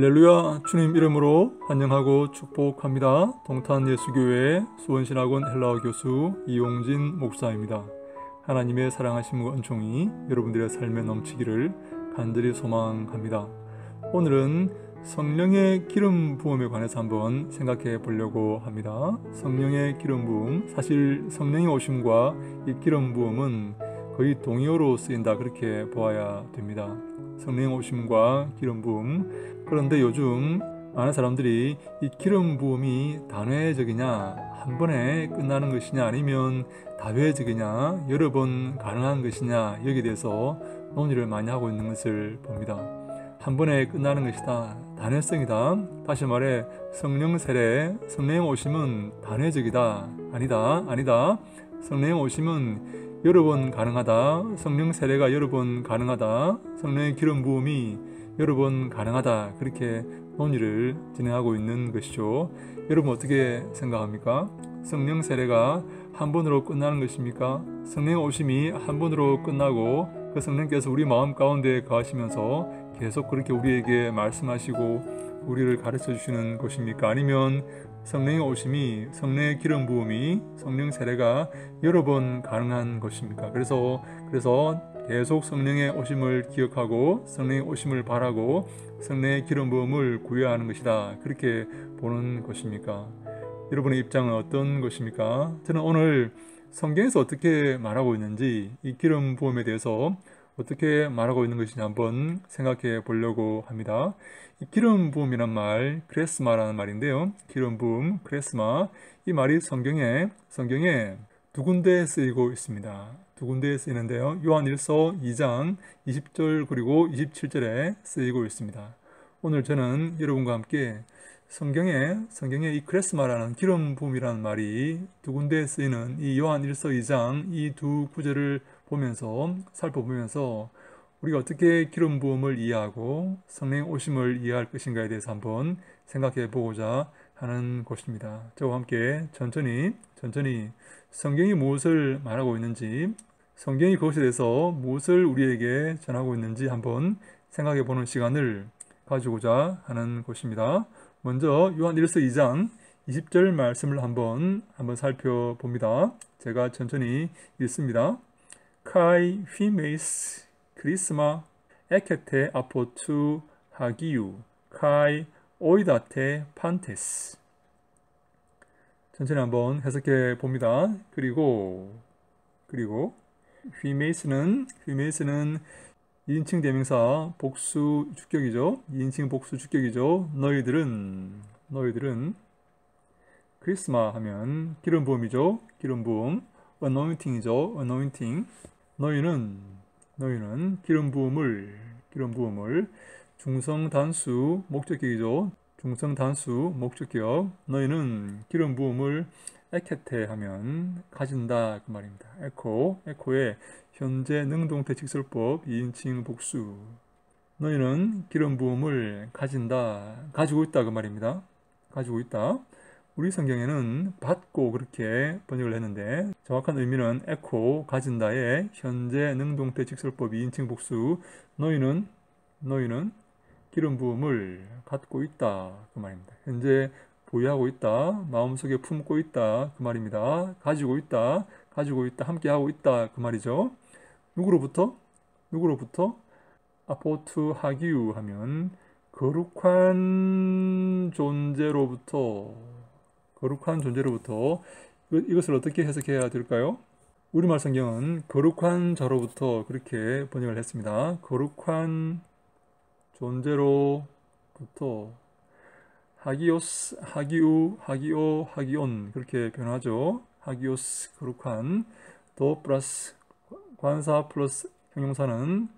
할렐루야 주님 이름으로 환영하고 축복합니다. 동탄 예수교회 수원신학원 헬라어 교수 이용진 목사입니다. 하나님의 사랑하심과 은총이 여러분들의 삶에 넘치기를 간절히 소망합니다. 오늘은 성령의 기름 부음에 관해서 한번 생각해 보려고 합니다. 성령의 기름 부음, 사실 성령의 오심과 이 기름 부음은 거의 동의어로 쓰인다 그렇게 보아야 됩니다. 성령 오심과 기름 부음 그런데 요즘 많은 사람들이 이 기름 부음이 단회적이냐, 한 번에 끝나는 것이냐, 아니면 다회적이냐, 여러 번 가능한 것이냐, 여기에 대해서 논의를 많이 하고 있는 것을 봅니다. 한 번에 끝나는 것이다. 단회성이다. 다시 말해, 성령 세례, 성령 오심은 단회적이다. 아니다. 아니다. 성령 오심은 여러 번 가능하다. 성령 세례가 여러 번 가능하다. 성령의 기름 부음이 여러 번 가능하다 그렇게 논의를 진행하고 있는 것이죠. 여러분 어떻게 생각합니까? 성령 세례가 한 번으로 끝나는 것입니까? 성령 오심이 한 번으로 끝나고 그 성령께서 우리 마음 가운데 거하시면서 계속 그렇게 우리에게 말씀하시고 우리를 가르쳐 주시는 것입니까? 아니면 성령의 오심이 성령의 기름 부음이 성령 세례가 여러 번 가능한 것입니까? 그래서 그래서 계속 성령의 오심을 기억하고 성령의 오심을 바라고 성령의 기름 부음을 구해야 하는 것이다. 그렇게 보는 것입니까? 여러분의 입장은 어떤 것입니까? 저는 오늘 성경에서 어떻게 말하고 있는지 이 기름 부음에 대해서 어떻게 말하고 있는 것인지 한번 생각해 보려고 합니다. 이 기름 부음이란 말, 크레스마라는 말인데요. 기름 부음, 크레스마. 이 말이 성경에 성경에 두 군데 쓰이고 있습니다. 두 군데에 쓰이는데요. 요한 1서 2장 20절 그리고 27절에 쓰이고 있습니다. 오늘 저는 여러분과 함께 성경에 성경에 이 크레스마라는 기름 부음이라는 말이 두 군데에 쓰이는 이 요한 1서 2장 이 두 구절을 보면서 살펴보면서 우리가 어떻게 기름 부음을 이해하고 성령 오심을 이해할 것인가에 대해서 한번 생각해 보고자 하는 것입니다. 저와 함께 천천히 천천히 성경이 무엇을 말하고 있는지 성경이 그것에 대해서 무엇을 우리에게 전하고 있는지 한번 생각해 보는 시간을 가지고자 하는 것입니다. 먼저 요한 1서 2장 20절 말씀을 한번 한번 살펴봅니다. 제가 천천히 읽습니다. 카이 휘메이스 크리스마 에케테 아포투 하기유 카이 오이다테 판테스 천천히 한번 해석해 봅니다. 그리고 그리고 휘메이스는 휘메이스는 2인칭 대명사 복수 주격이죠. 2인칭 복수 주격이죠. 너희들은 너희들은 크리스마 하면 기름 부음이죠. 기름 부음. Anointing이죠. anointing. 너희는 너희는 기름 부음을 기름 부음을 중성 단수 목적격이죠. 중성 단수 목적격. 너희는 기름 부음을 에케테 하면 가진다 그 말입니다. 에코, 에코의 현재 능동태 직설법 2인칭 복수. 너희는 기름 부음을 가진다, 가지고 있다 그 말입니다. 가지고 있다. 우리 성경에는 받고 그렇게 번역을 했는데 정확한 의미는 에코 가진다의 현재 능동태 직설법 2인칭 복수. 너희는 너희는 기름 부음을 갖고 있다 그 말입니다. 현재 보유하고 있다, 마음속에 품고 있다 그 말입니다. 가지고 있다, 가지고 있다, 함께하고 있다 그 말이죠. 누구로부터? 누구로부터? 아포트 하기우 하면 거룩한 존재로부터 거룩한 존재로부터 이것을 어떻게 해석해야 될까요? 우리말 성경은 거룩한 자로부터 그렇게 번역을 했습니다. 거룩한 존재로부터 하기오스, 하기우, 하기오, 하기온 그렇게 변하죠. 하기오스 거룩한 더 플러스 관사 플러스 형용사는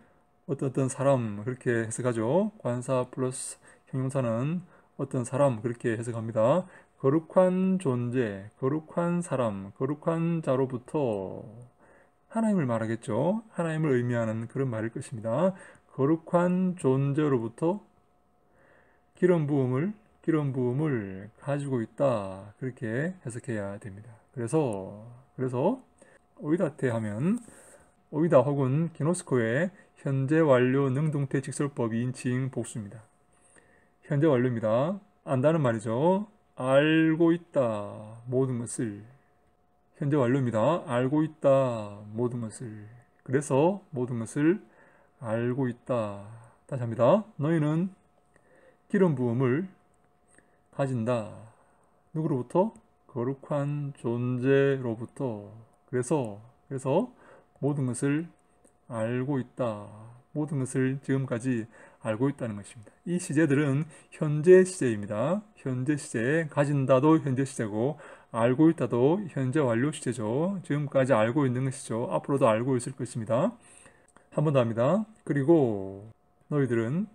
어떤 어떤 사람 그렇게 해석하죠. 관사 플러스 형용사는 어떤 사람 그렇게 해석합니다. 거룩한 존재, 거룩한 사람, 거룩한 자로부터 하나님을 말하겠죠. 하나님을 의미하는 그런 말일 것입니다. 거룩한 존재로부터 기름 부음을 기름 부음을 가지고 있다. 그렇게 해석해야 됩니다. 그래서 그래서 오이다테 하면 오이다 혹은 기노스코의 현재 완료 능동태 직설법 2인칭 복수입니다. 현재 완료입니다. 안다는 말이죠. 알고 있다. 모든 것을. 현재 완료입니다. 알고 있다. 모든 것을. 그래서 모든 것을 알고 있다. 다시 합니다. 너희는 기름 부음을 가진다. 누구로부터? 거룩한 존재로부터. 그래서 그래서 모든 것을 알고 있다. 모든 것을 지금까지 알고 있다는 것입니다. 이 시제들은 현재 시제입니다. 현재 시제, 가진다도 현재 시제고 알고 있다도 현재 완료 시제죠. 지금까지 알고 있는 것이죠. 앞으로도 알고 있을 것입니다. 한 번 더 합니다. 그리고 너희들은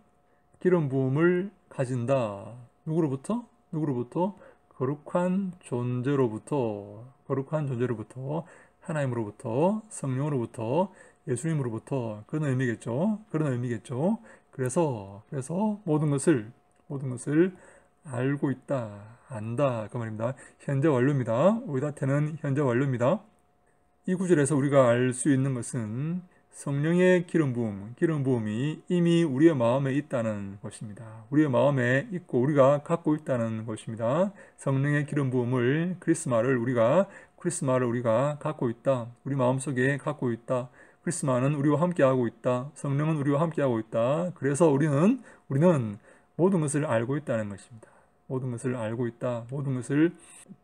기름 부음을 가진다. 누구로부터? 누구로부터? 거룩한 존재로부터 거룩한 존재로부터 하나님으로부터 성령으로부터 예수님으로부터 그런 의미겠죠. 그런 의미겠죠. 그래서 그래서 모든 것을 모든 것을 알고 있다, 안다 그 말입니다. 현재 완료입니다. 오이다테는 현재 완료입니다. 이 구절에서 우리가 알 수 있는 것은 성령의 기름 부음, 기름 부음이 이미 우리의 마음에 있다는 것입니다. 우리의 마음에 있고 우리가 갖고 있다는 것입니다. 성령의 기름 부음을 크리스마를 우리가 크리스마를 우리가 갖고 있다. 우리 마음속에 갖고 있다. 크리스마는 우리와 함께하고 있다. 성령은 우리와 함께하고 있다. 그래서 우리는 우리는 모든 것을 알고 있다는 것입니다. 모든 것을 알고 있다. 모든 것을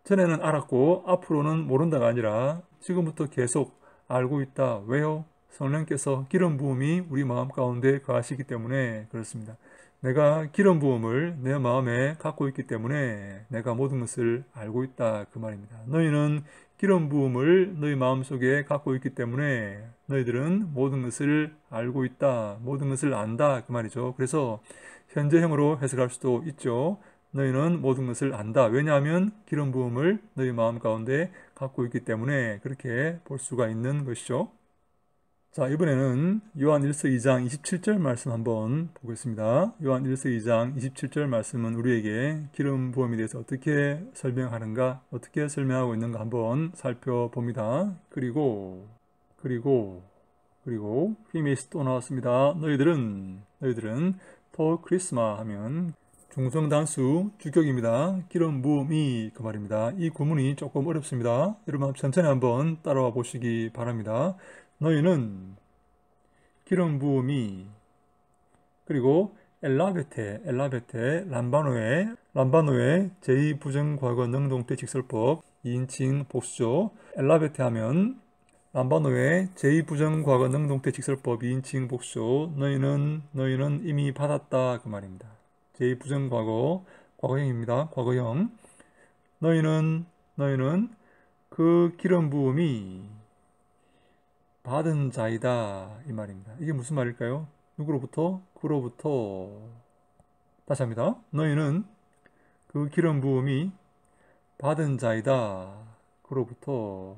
전에는 알았고 앞으로는 모른다가 아니라 지금부터 계속 알고 있다. 왜요? 성령께서 기름 부음이 우리 마음 가운데 거하시기 때문에 그렇습니다. 내가 기름 부음을 내 마음에 갖고 있기 때문에 내가 모든 것을 알고 있다 그 말입니다. 너희는 기름 부음을 너희 마음속에 갖고 있기 때문에 너희들은 모든 것을 알고 있다. 모든 것을 안다 그 말이죠. 그래서 현재형으로 해석할 수도 있죠. 너희는 모든 것을 안다. 왜냐하면 기름 부음을 너희 마음 가운데 갖고 있기 때문에 그렇게 볼 수가 있는 것이죠. 자, 이번에는 요한 1서 2장 27절 말씀 한번 보겠습니다. 요한 1서 2장 27절 말씀은 우리에게 기름 부음에 대해서 어떻게 설명하는가, 어떻게 설명하고 있는가 한번 살펴봅니다. 그리고, 그리고, 그리고, 히미스 또 나왔습니다. 너희들은, 너희들은 더 크리스마 하면 중성 단수 주격입니다. 기름 부음이 그 말입니다. 이 구문이 조금 어렵습니다. 여러분 천천히 한번 따라와 보시기 바랍니다. 너희는 기름 부음이 그리고 엘라베테, 엘라베테, 람바노의 람바노의 제2부정과거 능동태 직설법 2인칭 복수죠. 엘라베테 하면 람바노의 제2부정과거 능동태 직설법 2인칭 복수 너희는 너희는 이미 받았다 그 말입니다. 제2부정과거 과거형입니다. 과거형 너희는 너희는 그 기름 부음이 받은 자이다 이 말입니다. 이게 무슨 말일까요? 누구로부터? 그로부터 다시 합니다. 너희는 그 기름 부음이 받은 자이다. 그로부터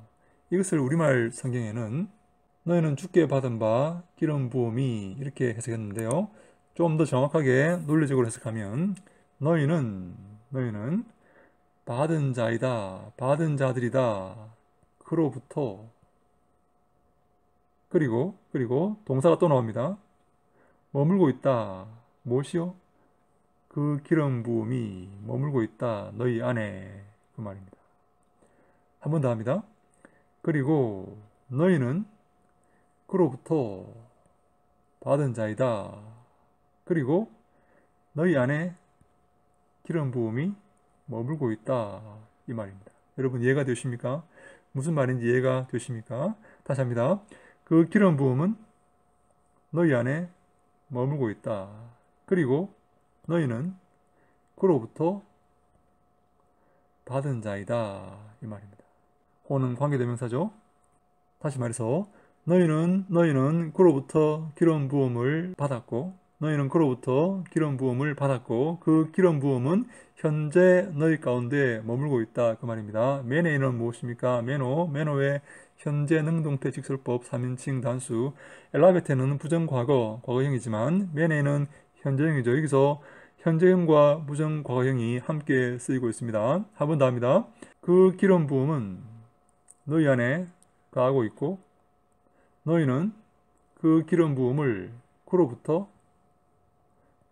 이것을 우리말 성경에는 너희는 주께 받은 바 기름 부음이 이렇게 해석했는데요. 좀 더 정확하게 논리적으로 해석하면 너희는 너희는 받은 자이다. 받은 자들이다. 그로부터 그리고 그리고 동사가 또 나옵니다. 머물고 있다. 무엇이요? 그 기름 부음이 머물고 있다. 너희 안에 그 말입니다. 한 번 더 합니다. 그리고 너희는 그로부터 받은 자이다. 그리고 너희 안에 기름 부음이 머물고 있다. 이 말입니다. 여러분 이해가 되십니까? 무슨 말인지 이해가 되십니까? 다시 합니다. 그 기름 부음은 너희 안에 머물고 있다. 그리고 너희는 그로부터 받은 자이다. 이 말입니다. 호는 관계대명사죠. 다시 말해서 너희는 너희는 그로부터 기름 부음을 받았고 너희는 그로부터 기름 부음을 받았고 그 기름 부음은 현재 너희 가운데 머물고 있다 그 말입니다. 메네이는 무엇입니까? 메노 메노의 현재 능동태 직설법 3인칭 단수 엘라베테는 부정과거 과거형이지만 메네는 현재형이죠. 여기서 현재형과 부정과거형이 함께 쓰이고 있습니다. 한번 더 합니다. 그 기름 부음은 너희 안에 가하고 있고 너희는 그 기름 부음을 그로부터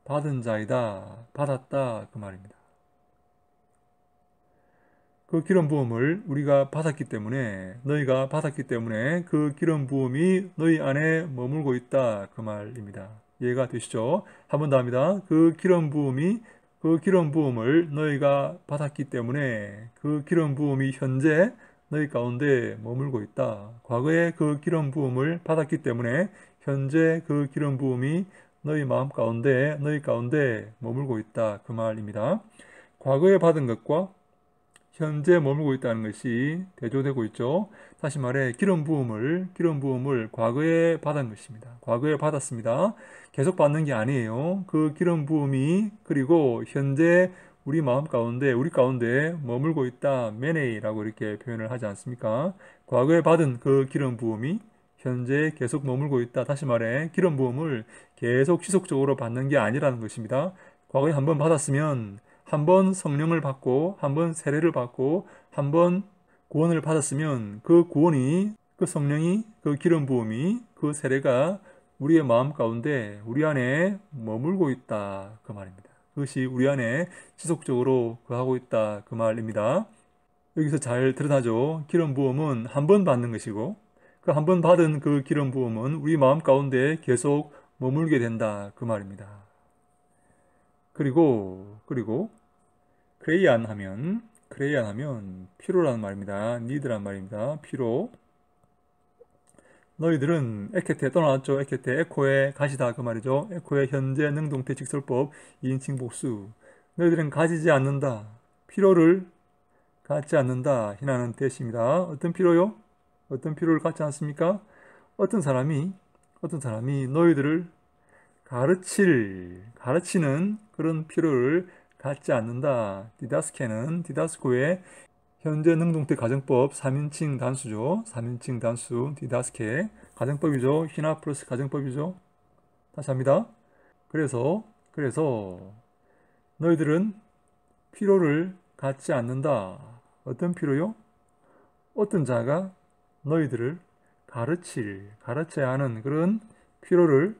받은 자이다. 받았다. 그 말입니다. 그 기름 부음을 우리가 받았기 때문에 너희가 받았기 때문에 그 기름 부음이 너희 안에 머물고 있다. 그 말입니다. 이해가 되시죠? 한 번 더 합니다. 그 기름 부음이 그 기름 부음을 너희가 받았기 때문에 그 기름 부음이 현재 너희 가운데 머물고 있다. 과거에 그 기름 부음을 받았기 때문에 현재 그 기름 부음이 너희 마음 가운데 너희 가운데 머물고 있다. 그 말입니다. 과거에 받은 것과 현재 머물고 있다는 것이 대조되고 있죠. 다시 말해 기름 부음을 기름 부음을 과거에 받은 것입니다. 과거에 받았습니다. 계속 받는 게 아니에요. 그 기름 부음이 그리고 현재 우리 마음 가운데 우리 가운데 머물고 있다. 메네이라고 이렇게 표현을 하지 않습니까? 과거에 받은 그 기름 부음이 현재 계속 머물고 있다. 다시 말해 기름 부음을 계속 지속적으로 받는 게 아니라는 것입니다. 과거에 한 번 받았으면 한 번 성령을 받고 한 번 세례를 받고 한 번 구원을 받았으면 그 구원이 그 성령이 그 기름 부음이 그 세례가 우리의 마음 가운데 우리 안에 머물고 있다 그 말입니다. 그것이 우리 안에 지속적으로 그하고 있다 그 말입니다. 여기서 잘 드러나죠. 기름 부음은 한 번 받는 것이고 그 한 번 받은 그 기름 부음은 우리 마음 가운데 계속 머물게 된다 그 말입니다. 그리고 그리고 χρείαν 하면 χρείαν 하면 필요라는 말입니다. need란 말입니다. 필요 너희들은 ἔχετε 또 나왔죠. ἔχετε ἔχω의 가지다 그 말이죠. ἔχω의 현재 능동태 직설법 2인칭 복수. 너희들은 가지지 않는다. 필요를 갖지 않는다. 희나는 대시입니다. 어떤 피로요? 어떤 피로를 갖지 않습니까? 어떤 사람이 어떤 사람이 너희들을 가르칠 가르치는 그런 피로를 갖지 않는다. 디다스케는 디다스코의 현재 능동태 가정법 3인칭 단수죠. 3인칭 단수 디다스케 가정법이죠. 히나 플러스 가정법이죠. 다시 합니다. 그래서 그래서 너희들은 필요를 갖지 않는다. 어떤 필요요? 어떤 자가 너희들을 가르칠, 가르쳐야 하는 그런 필요를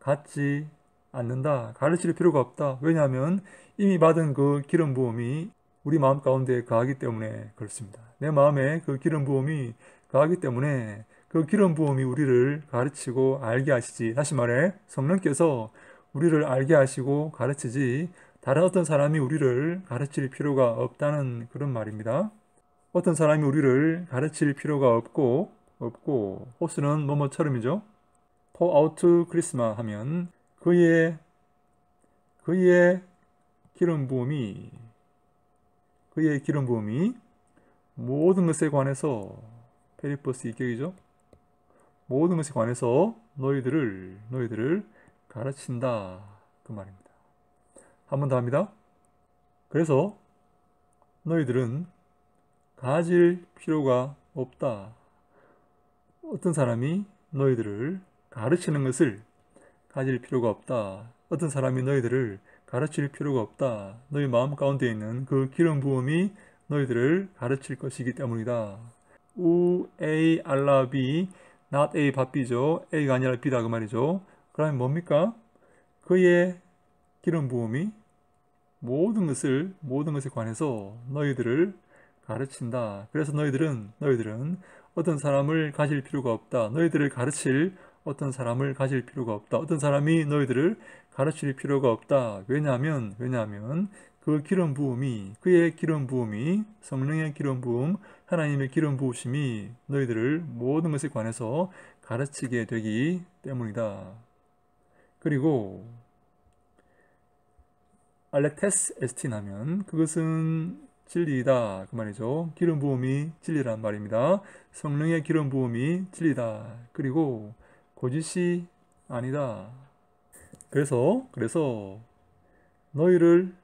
갖지 않는다. 가르칠 필요가 없다. 왜냐하면 이미 받은 그 기름 부음이 우리 마음 가운데 가하기 때문에 그렇습니다. 내 마음에 그 기름 부음이 가하기 때문에 그 기름 부음이 우리를 가르치고 알게 하시지. 다시 말해 성령께서 우리를 알게 하시고 가르치지 다른 어떤 사람이 우리를 가르칠 필요가 없다는 그런 말입니다. 어떤 사람이 우리를 가르칠 필요가 없고 없고 호스는 뭐뭐처럼이죠. 포 아우트 크리스마 하면 그의 그의 기름 부음이 그의 기름 부음이 모든 것에 관해서 페리포스 이격이죠. 모든 것에 관해서 너희들을 너희들을 가르친다 그 말입니다. 한 번 더 합니다. 그래서 너희들은 가질 필요가 없다. 어떤 사람이 너희들을 가르치는 것을 가질 필요가 없다. 어떤 사람이 너희들을 가르칠 필요가 없다. 너희 마음 가운데 있는 그 기름 부음이 너희들을 가르칠 것이기 때문이다. 우, A, 알라, B, not A, 바비죠. A가 아니라 B다 그 말이죠. 그러면 뭡니까? 그의 기름 부음이 모든 것을 모든 것에 관해서 너희들을 가르친다. 그래서 너희들은 너희들은 어떤 사람을 가질 필요가 없다. 너희들을 가르칠 어떤 사람을 가질 필요가 없다. 어떤 사람이 너희들을 가르칠 필요가 없다. 왜냐하면 왜냐하면 그 기름 부음이 그의 기름 부음이 성령의 기름 부음 하나님의 기름 부으심이 너희들을 모든 것에 관해서 가르치게 되기 때문이다. 그리고 알레테스 에스틴 하면 그것은 진리이다 그 말이죠. 기름 부음이 진리란 말입니다. 성령의 기름 부음이 진리다. 그리고 거짓이 아니다. 그래서 그래서 너희를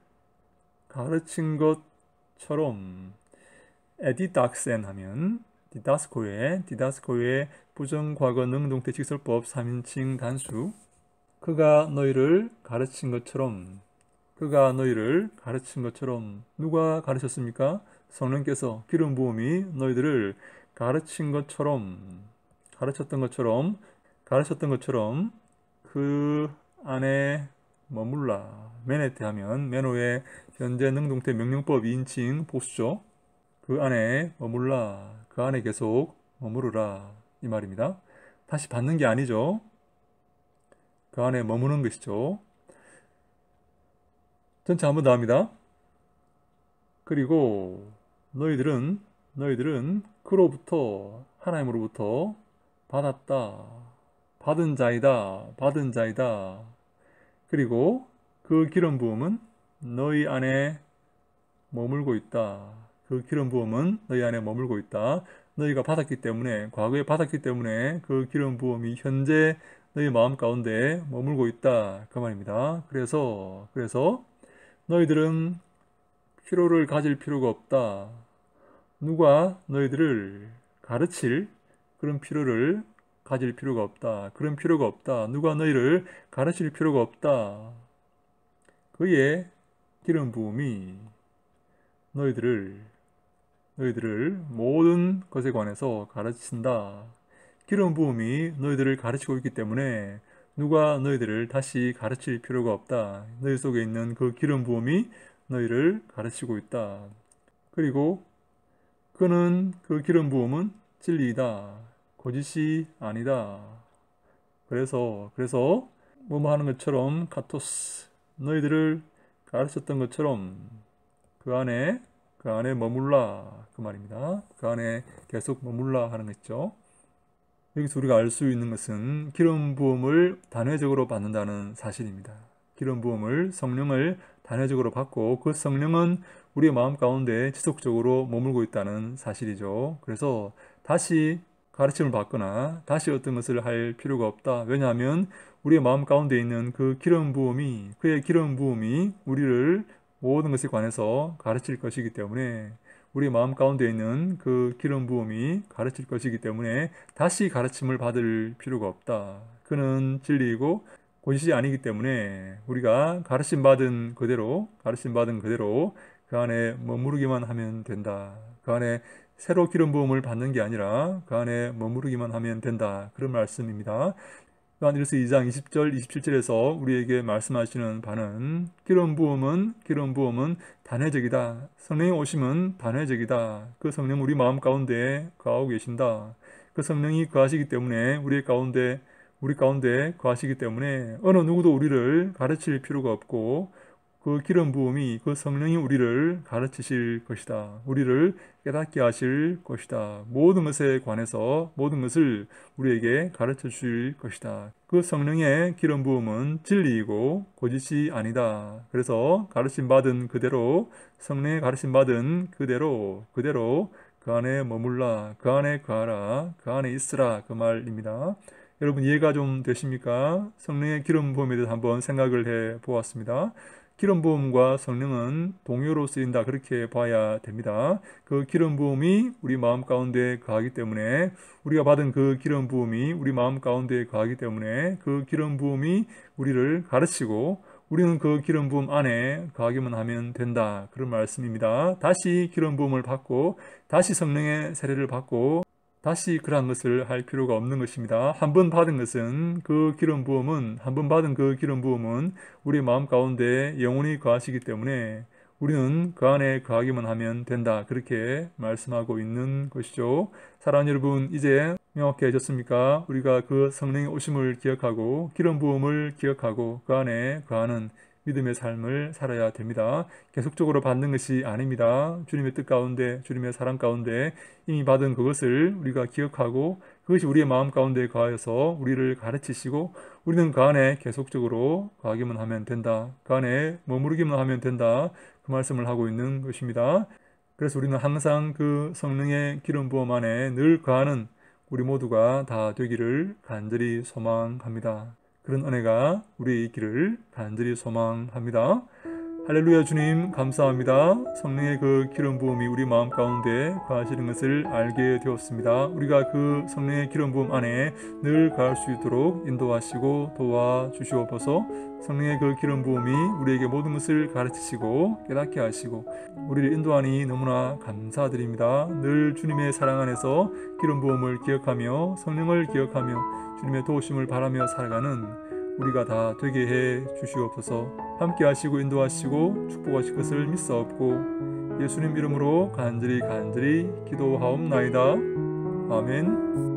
가르친 것처럼 에디닥센 하면 디다스코의 디다스코의 부정과거 능동태 직설법 3인칭 단수 그가 너희를 가르친 것처럼 그가 너희를 가르친 것처럼 누가 가르쳤습니까? 성령께서 기름 부음이 너희들을 가르친 것처럼 가르쳤던 것처럼 가르쳤던 것처럼 그 안에 머물라. 메네테 하면 메노의 현재 능동태 명령법 2인칭 보수죠. 그 안에 머물라. 그 안에 계속 머무르라. 이 말입니다. 다시 받는 게 아니죠. 그 안에 머무는 것이죠. 전체 한번 더 합니다. 그리고 너희들은 너희들은 그로부터 하나님으로부터 받았다. 받은 자이다. 받은 자이다. 그리고 그 기름 부음은 너희 안에 머물고 있다. 그 기름 부음은 너희 안에 머물고 있다. 너희가 받았기 때문에 과거에 받았기 때문에 그 기름 부음이 현재 너희 마음 가운데 머물고 있다. 그 말입니다. 그래서 그래서 너희들은 필요를 가질 필요가 없다. 누가 너희들을 가르칠 그런 필요를 가질 필요가 없다. 그런 필요가 없다. 누가 너희를 가르칠 필요가 없다. 그의 기름 부음이 너희들을 너희들을 모든 것에 관해서 가르친다. 기름 부음이 너희들을 가르치고 있기 때문에 누가 너희들을 다시 가르칠 필요가 없다. 너희 속에 있는 그 기름 부음이 너희를 가르치고 있다. 그리고 그는 그 기름 부음은 진리이다. 거짓이 아니다. 그래서 그래서 뭐뭐 하는 것처럼 카토스 너희들을 가르쳤던 것처럼 그 안에 그 안에 머물라 그 말입니다. 그 안에 계속 머물라 하는 것이죠. 여기서 우리가 알 수 있는 것은 기름 부음을 단회적으로 받는다는 사실입니다. 기름 부음을 성령을 단회적으로 받고 그 성령은 우리의 마음 가운데 지속적으로 머물고 있다는 사실이죠. 그래서 다시 가르침을 받거나 다시 어떤 것을 할 필요가 없다. 왜냐하면 우리의 마음 가운데 있는 그 기름 부음이 그의 기름 부음이 우리를 모든 것에 관해서 가르칠 것이기 때문에 우리 마음 가운데 있는 그 기름 부음이 가르칠 것이기 때문에 다시 가르침을 받을 필요가 없다. 그는 진리이고 고짓이 아니기 때문에 우리가 가르침 받은 그대로 가르침 받은 그대로 그 안에 머무르기만 하면 된다. 그 안에 새로 기름 부음을 받는 게 아니라 그 안에 머무르기만 하면 된다. 그런 말씀입니다. 요한일서 2장 20절 27절에서 우리에게 말씀하시는 바는 기름 부음은 기름 부음은 단회적이다. 성령이 오심은 단회적이다. 그 성령 우리 마음 가운데 거하고 계신다. 그 성령이 거하시기 때문에 우리 가운데 우리 가운데 거하시기 때문에 어느 누구도 우리를 가르칠 필요가 없고 그 기름 부음이 그 성령이 우리를 가르치실 것이다. 우리를 깨닫게 하실 것이다. 모든 것에 관해서 모든 것을 우리에게 가르쳐 주실 것이다. 그 성령의 기름 부음은 진리이고 거짓이 아니다. 그래서 가르침 받은 그대로 성령의 가르침 받은 그대로 그대로 그 안에 머물라. 그 안에 거하라. 그 안에 있으라. 그 말입니다. 여러분 이해가 좀 되십니까? 성령의 기름 부음에 대해서 한번 생각을 해 보았습니다. 기름 부음과 성령은 동요로 쓰인다 그렇게 봐야 됩니다. 그 기름 부음이 우리 마음 가운데 거하기 때문에 우리가 받은 그 기름 부음이 우리 마음 가운데 거하기 때문에 그 기름 부음이 우리를 가르치고 우리는 그 기름 부음 안에 거하기만 하면 된다. 그런 말씀입니다. 다시 기름 부음을 받고 다시 성령의 세례를 받고 다시 그러한 것을 할 필요가 없는 것입니다. 한 번 받은 것은 그 기름 부음은 한 번 받은 그 기름 부음은 우리 마음 가운데 영원히 거하시기 때문에 우리는 그 안에 거하기만 하면 된다. 그렇게 말씀하고 있는 것이죠. 사랑하는 여러분, 이제 명확해졌습니까? 우리가 그 성령의 오심을 기억하고 기름 부음을 기억하고 그 안에 거하는 믿음의 삶을 살아야 됩니다. 계속적으로 받는 것이 아닙니다. 주님의 뜻 가운데, 주님의 사랑 가운데 이미 받은 그것을 우리가 기억하고 그것이 우리의 마음 가운데 거하여서 우리를 가르치시고 우리는 그 안에 계속적으로 거하기만 하면 된다. 그 안에 머무르기만 하면 된다. 그 말씀을 하고 있는 것입니다. 그래서 우리는 항상 그 성령의 기름 부음 안에 늘 거하는 우리 모두가 다 되기를 간절히 소망합니다. 그런 은혜가 우리의 있기를 간절히 소망합니다. 할렐루야 주님 감사합니다. 성령의 그 기름 부음이 우리 마음 가운데 거하시는 것을 알게 되었습니다. 우리가 그 성령의 기름 부음 안에 늘 거할 수 있도록 인도하시고 도와주시옵소서. 성령의 그 기름 부음이 우리에게 모든 것을 가르치시고 깨닫게 하시고 우리를 인도하니 너무나 감사드립니다. 늘 주님의 사랑 안에서 기름 부음을 기억하며 성령을 기억하며 주님의 도우심을 바라며 살아가는 우리가 다 되게 해 주시옵소서. 함께 하시고 인도하시고 축복하실 것을 믿사옵고 예수님 이름으로 간절히 간절히 기도하옵나이다. 아멘.